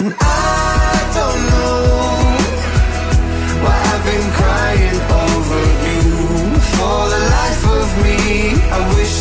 And I don't know why I've been crying over you. For the life of me, I wish